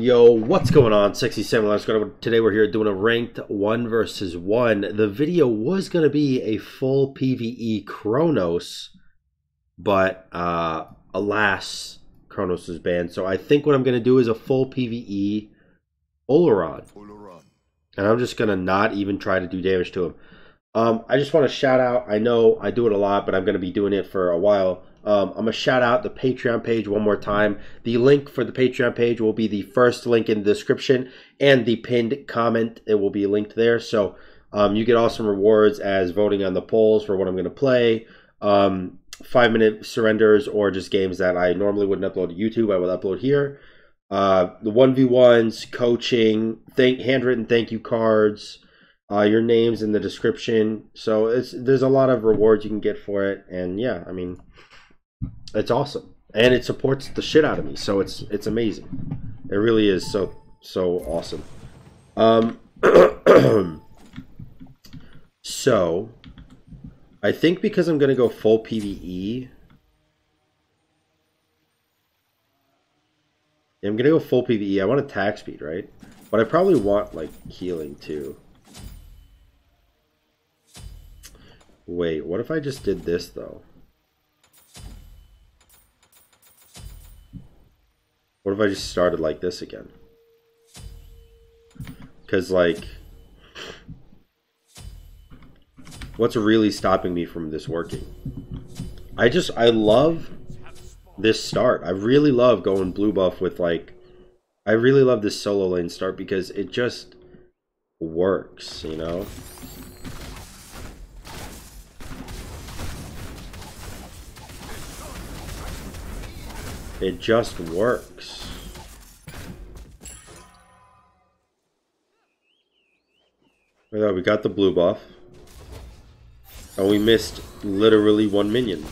Yo, what's going on? Sexy Samurai. Today we're here doing a ranked one versus one. The video was going to be a full PvE Chronos, but uh, alas, Chronos is banned. So I think what I'm going to do is a full PvE Olorun. And I'm just going to not even try to do damage to him. Um, I just want to shout out. I know I do it a lot, but I'm going to be doing it for a while. Um, I'm going to shout out the Patreon page one more time. The link for the Patreon page will be the first link in the description and the pinned comment. It will be linked there. So um, you get awesome rewards as voting on the polls for what I'm going to play, um, five minute surrenders, or just games that I normally wouldn't upload to YouTube. I will upload here. Uh, the 1v1s, coaching, thank handwritten thank you cards uh, your name's in the description. So it's there's a lot of rewards you can get for it, and yeah, I mean, it's awesome, and it supports the shit out of me. So it's it's amazing. It really is so so awesome. Um, so I think because I'm gonna go full PVE. I'm gonna go full PVE. I want attack speed, right? But I probably want like healing too. Wait, what if I just did this, though? What if I just started like this again? Because, like... What's really stopping me from this working? I just, I love this start. I really love going blue buff with, like... I really love this solo lane start because it just works, you know? It just works. We got the blue buff. And we missed literally one minion.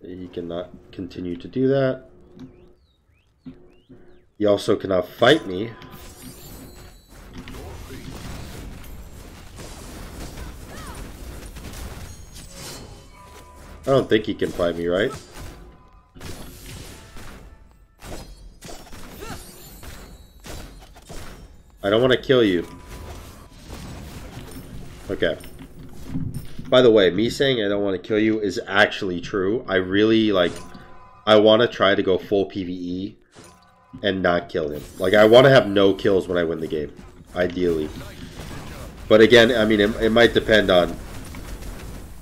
He cannot continue to do that. You also cannot fight me. I don't think he can fight me, right? I don't want to kill you. Okay. By the way, me saying I don't want to kill you is actually true. I really, like, I want to try to go full PvE and not kill him. Like, I want to have no kills when I win the game, ideally. But again, I mean, it, it might depend on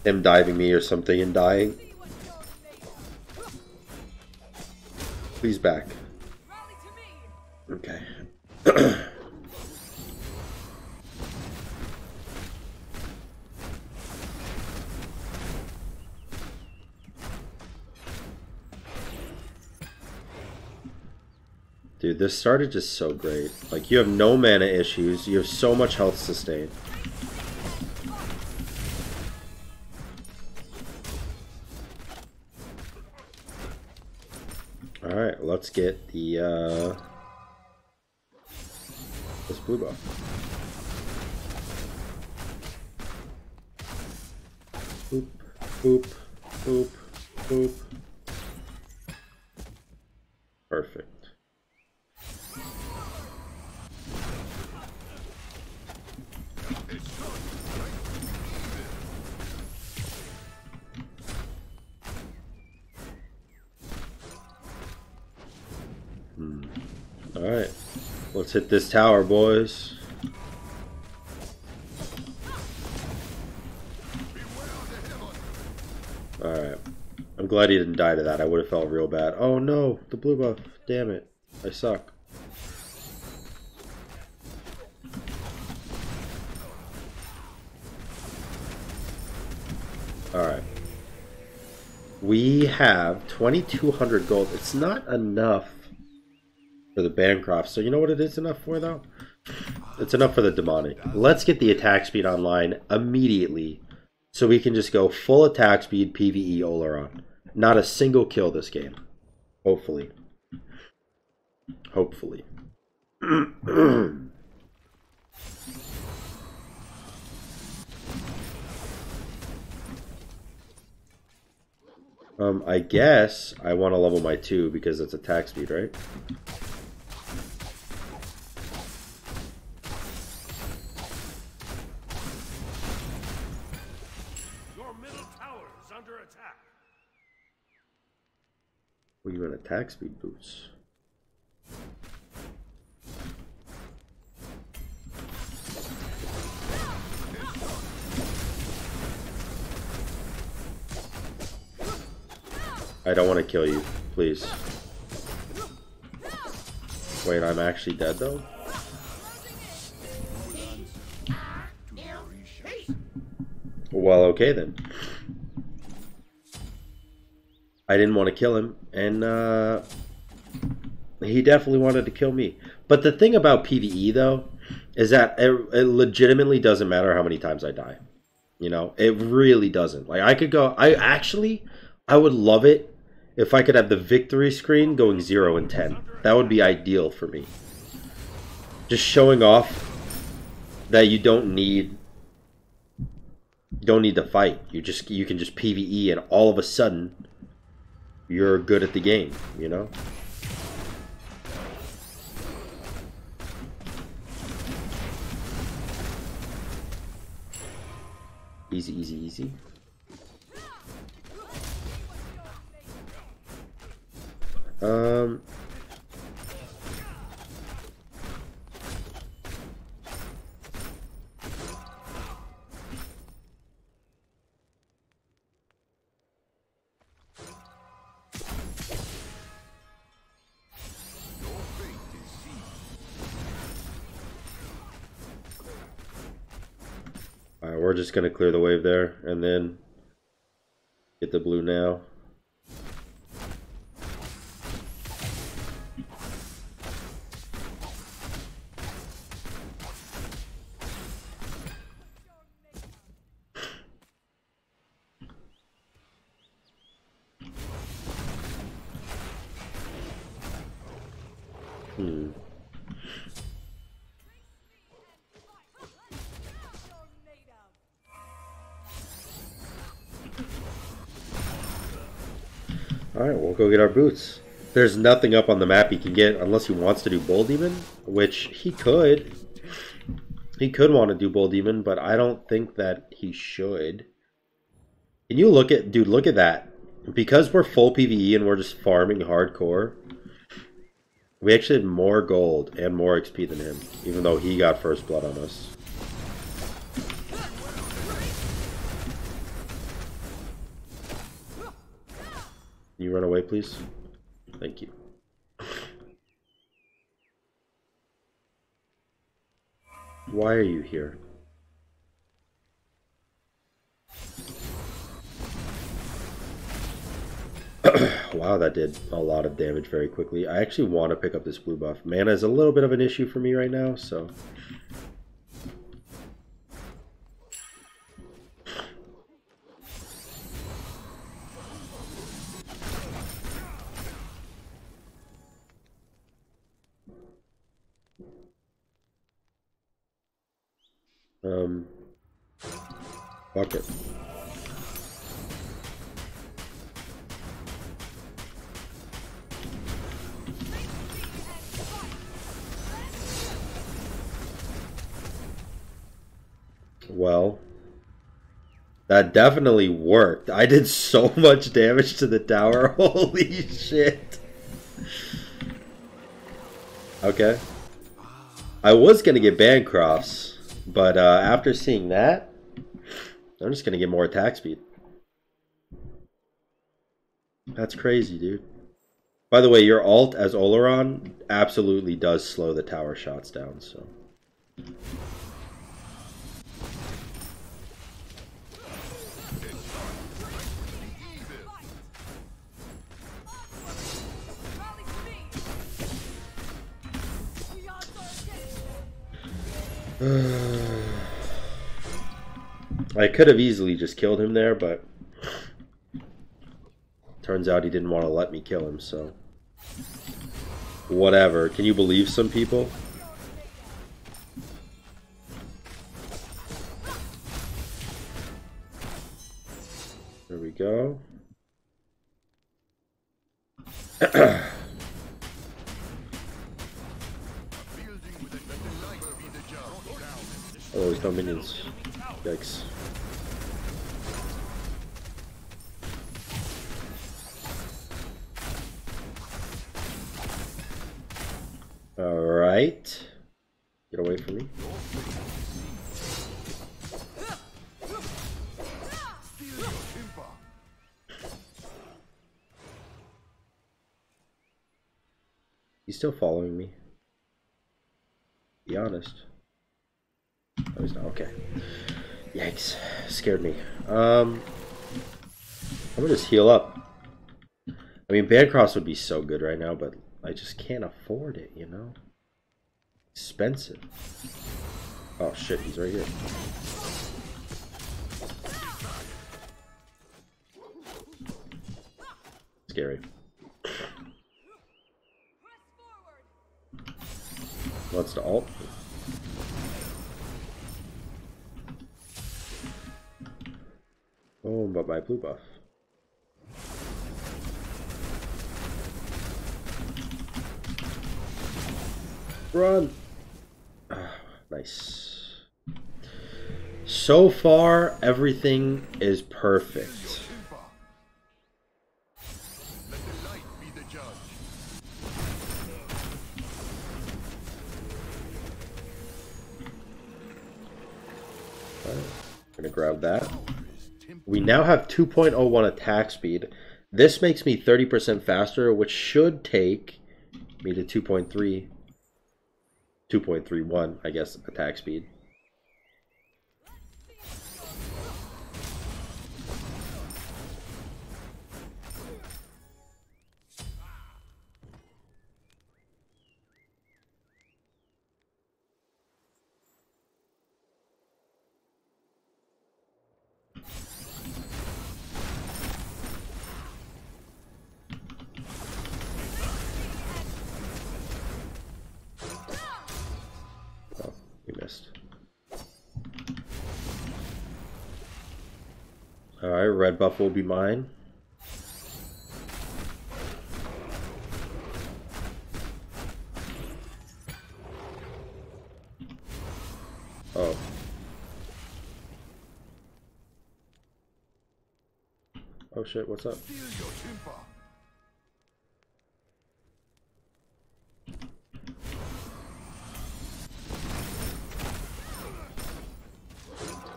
him diving me or something and dying. Please back. Okay. Dude, this started just so great. Like, you have no mana issues. You have so much health sustain. Let's get the, uh... This blue buff. Boop, boop, boop, boop. Hit this tower, boys. Alright. I'm glad he didn't die to that. I would have felt real bad. Oh no, the blue buff. Damn it. I suck. Alright. We have 2,200 gold. It's not enough for the Bancroft. So you know what it is enough for though? It's enough for the demonic. Let's get the attack speed online immediately so we can just go full attack speed PvE Olorun. Not a single kill this game. Hopefully. Hopefully. Um, I guess I want to level my 2 because it's attack speed, right? Attack speed boots? I don't want to kill you, please. Wait, I'm actually dead though? Well, okay then. I didn't want to kill him, and uh, he definitely wanted to kill me. But the thing about PvE though is that it, it legitimately doesn't matter how many times I die. You know, it really doesn't. Like I could go. I actually, I would love it if I could have the victory screen going zero and ten. That would be ideal for me. Just showing off that you don't need don't need to fight. You just you can just PvE and all of a sudden you're good at the game, you know? Easy, easy, easy. Um we're just gonna clear the wave there and then get the blue now. Hmm. Alright, we'll go get our boots. There's nothing up on the map he can get unless he wants to do Bull Demon, which he could. He could want to do Bull Demon, but I don't think that he should. Can you look at, dude, look at that. Because we're full PvE and we're just farming hardcore, we actually have more gold and more XP than him, even though he got first blood on us. You run away, please? Thank you. Why are you here? wow, that did a lot of damage very quickly. I actually want to pick up this blue buff. Mana is a little bit of an issue for me right now, so... Um, fuck it. Well, that definitely worked. I did so much damage to the tower. Holy shit. Okay. I was going to get Bancrofts, but uh, after seeing that, I'm just going to get more attack speed. That's crazy, dude. By the way, your alt as Olorun absolutely does slow the tower shots down, so... I could have easily just killed him there, but turns out he didn't want to let me kill him, so whatever. Can you believe some people? There we go. Oh, he's no minions. Yikes. Alright. Get away from me. He's still following me. Be honest. Oh, he's not. Okay. Yikes. Scared me. Um, I'm gonna just heal up. I mean, Bancroft would be so good right now, but I just can't afford it, you know? Expensive. Oh shit, he's right here. Scary. What's the alt? Oh, but my blue buff. Run! Ah, nice. So far, everything is perfect. Judge. Gonna grab that. We now have 2.01 attack speed. This makes me 30% faster, which should take me to 2.3, 2.31, I guess, attack speed. Alright, red buff will be mine. Oh. Oh shit, what's up?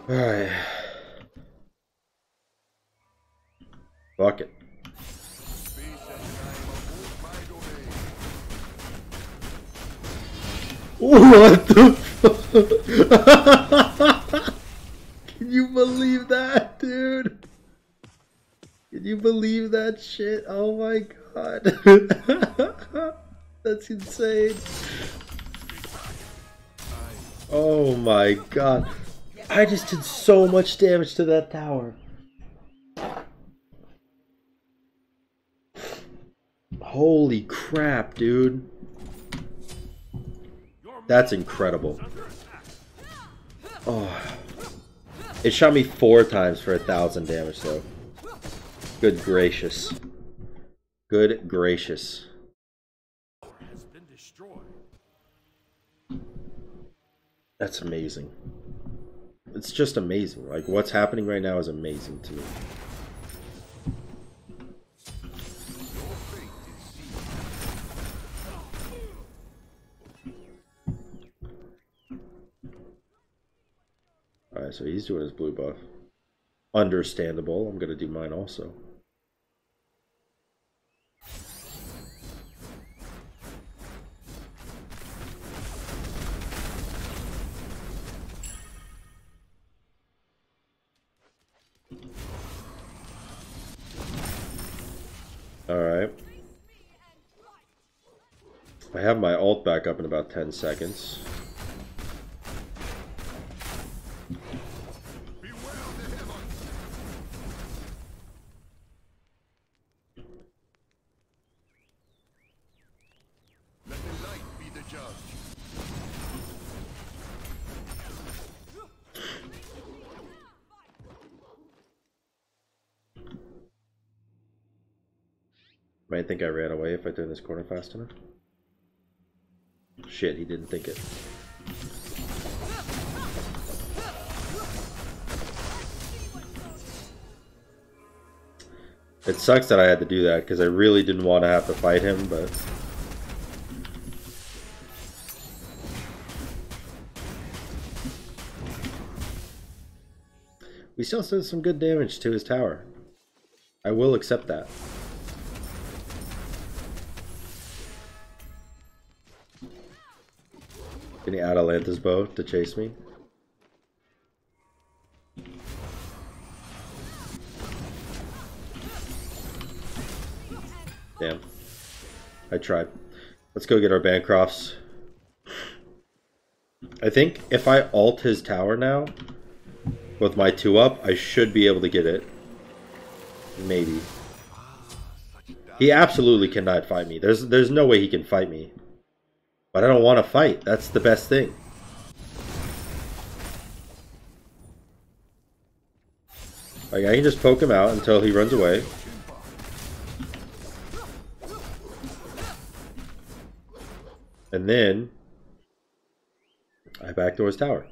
Alright. Domain. What the fuck? Can you believe that, dude? Can you believe that shit? Oh my god. That's insane. Oh my god. I just did so much damage to that tower. Holy crap, dude. That's incredible. Oh. It shot me four times for a thousand damage, though. Good gracious. Good gracious. That's amazing. It's just amazing. Like, what's happening right now is amazing to me. So he's doing his blue buff. Understandable. I'm gonna do mine also. Alright. I have my alt back up in about 10 seconds. Might think I ran away if I turned this corner fast enough. Shit, he didn't think it. It sucks that I had to do that because I really didn't want to have to fight him, but we still did some good damage to his tower. I will accept that. Can he add Atalanta's bow to chase me? Damn. I tried. Let's go get our Bancrofts. I think if I alt his tower now, with my 2 up, I should be able to get it. Maybe. He absolutely cannot fight me. There's there's no way he can fight me. But I don't want to fight. That's the best thing. Like, I can just poke him out until he runs away. And then I backdoor his tower.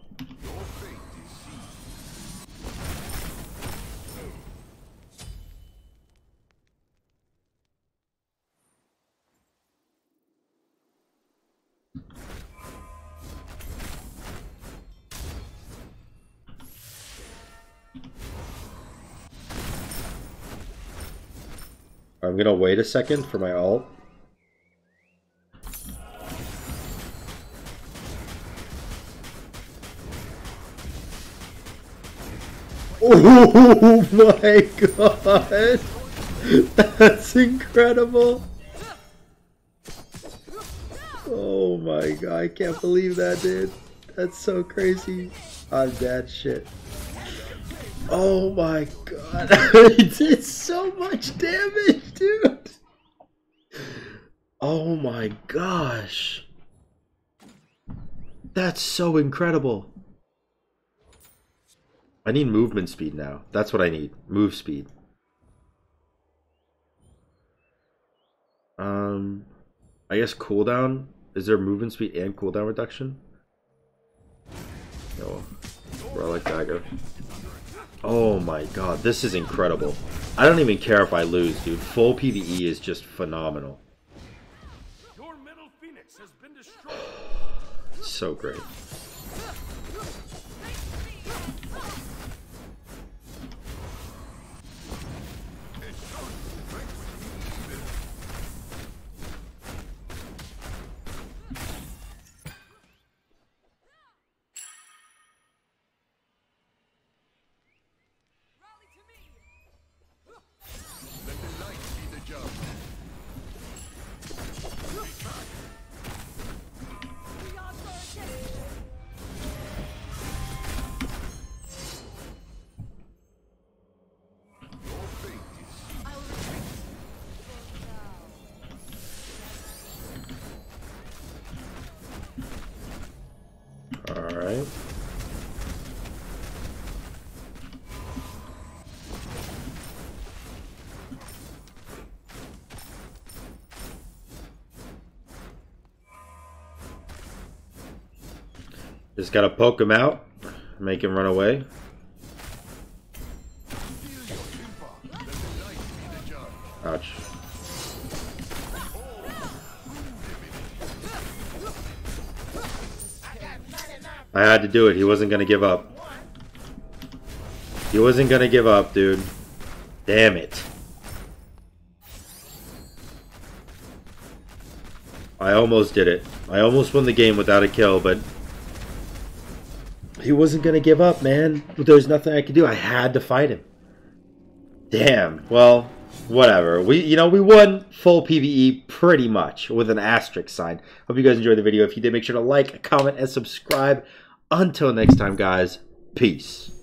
I'm gonna wait a second for my alt. Oh my god! That's incredible! Oh my god, I can't believe that, dude. That's so crazy. I'm that shit. Oh my god. it did so much damage, dude. Oh my gosh. That's so incredible. I need movement speed now. That's what I need. Move speed. Um, I guess cooldown. Is there movement speed and cooldown reduction? No. Relic dagger. Oh my god, this is incredible. I don't even care if I lose, dude. Full PvE is just phenomenal. Your middle phoenix has been destroyed. so great. Alright. Just gotta poke him out, make him run away. I had to do it. He wasn't gonna give up. He wasn't gonna give up, dude. Damn it. I almost did it. I almost won the game without a kill, but he wasn't gonna give up, man. There's nothing I could do. I had to fight him. Damn. Well, whatever. We, you know, we won full PVE pretty much with an asterisk sign. Hope you guys enjoyed the video. If you did, make sure to like, comment, and subscribe. Until next time, guys. Peace.